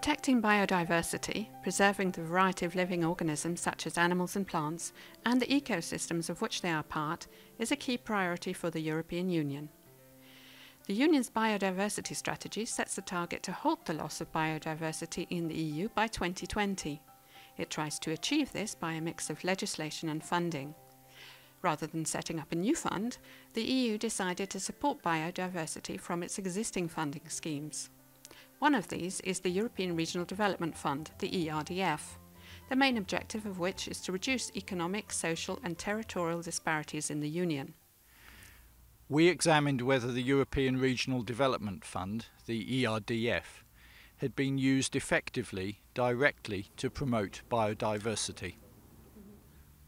Protecting biodiversity, preserving the variety of living organisms such as animals and plants, and the ecosystems of which they are part, is a key priority for the European Union. The Union's biodiversity strategy sets the target to halt the loss of biodiversity in the EU by 2020. It tries to achieve this by a mix of legislation and funding. Rather than setting up a new fund, the EU decided to support biodiversity from its existing funding schemes. One of these is the European Regional Development Fund, the ERDF, the main objective of which is to reduce economic, social and territorial disparities in the Union. We examined whether the European Regional Development Fund, the ERDF, had been used effectively directly to promote biodiversity.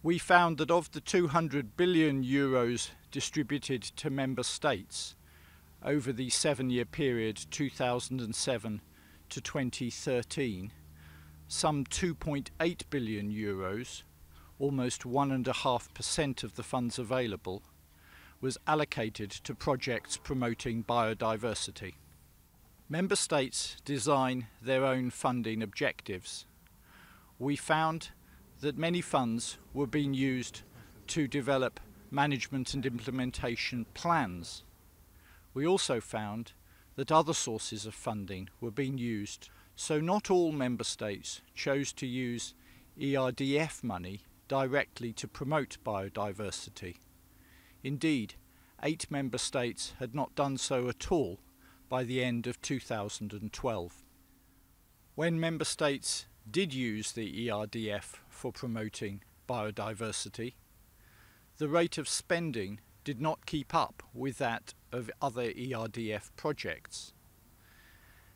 We found that of the 200 billion euros distributed to member states, over the seven year period 2007 to 2013, some 2.8 billion euros, almost 1.5% of the funds available, was allocated to projects promoting biodiversity. Member states design their own funding objectives. We found that many funds were being used to develop management and implementation plans we also found that other sources of funding were being used, so not all member states chose to use ERDF money directly to promote biodiversity. Indeed, eight member states had not done so at all by the end of 2012. When member states did use the ERDF for promoting biodiversity, the rate of spending did not keep up with that of other ERDF projects.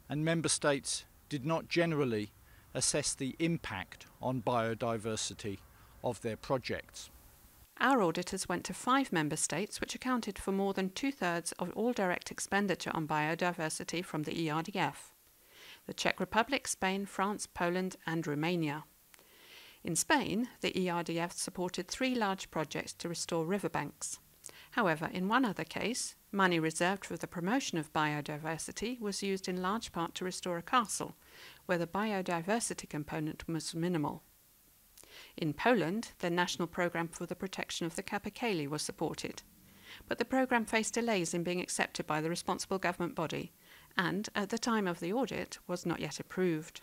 And member states did not generally assess the impact on biodiversity of their projects. Our auditors went to five member states which accounted for more than two thirds of all direct expenditure on biodiversity from the ERDF the Czech Republic, Spain, France, Poland, and Romania. In Spain, the ERDF supported three large projects to restore riverbanks. However, in one other case, money reserved for the promotion of biodiversity was used in large part to restore a castle, where the biodiversity component was minimal. In Poland, the National Programme for the Protection of the Capercaillie was supported, but the programme faced delays in being accepted by the responsible government body and, at the time of the audit, was not yet approved.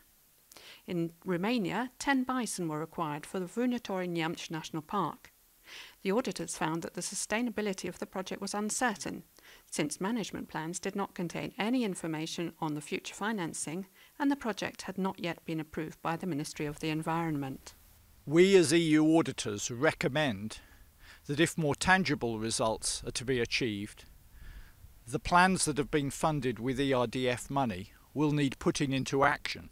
In Romania, 10 bison were required for the Vânătorii Neamț National Park, the auditors found that the sustainability of the project was uncertain, since management plans did not contain any information on the future financing and the project had not yet been approved by the Ministry of the Environment. We as EU auditors recommend that if more tangible results are to be achieved, the plans that have been funded with ERDF money will need putting into action.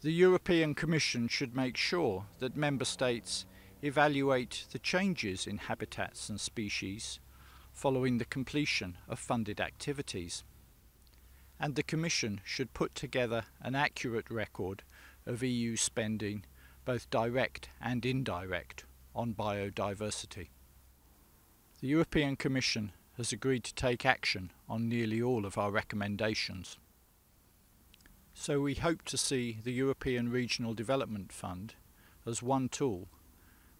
The European Commission should make sure that Member States evaluate the changes in habitats and species following the completion of funded activities. And the Commission should put together an accurate record of EU spending, both direct and indirect, on biodiversity. The European Commission has agreed to take action on nearly all of our recommendations. So we hope to see the European Regional Development Fund as one tool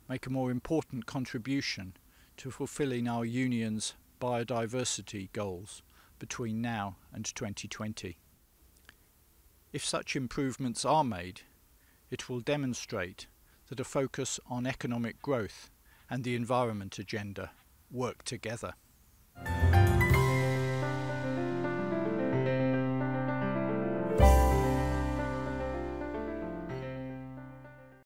make a more important contribution to fulfilling our union's biodiversity goals between now and 2020. If such improvements are made, it will demonstrate that a focus on economic growth and the environment agenda work together.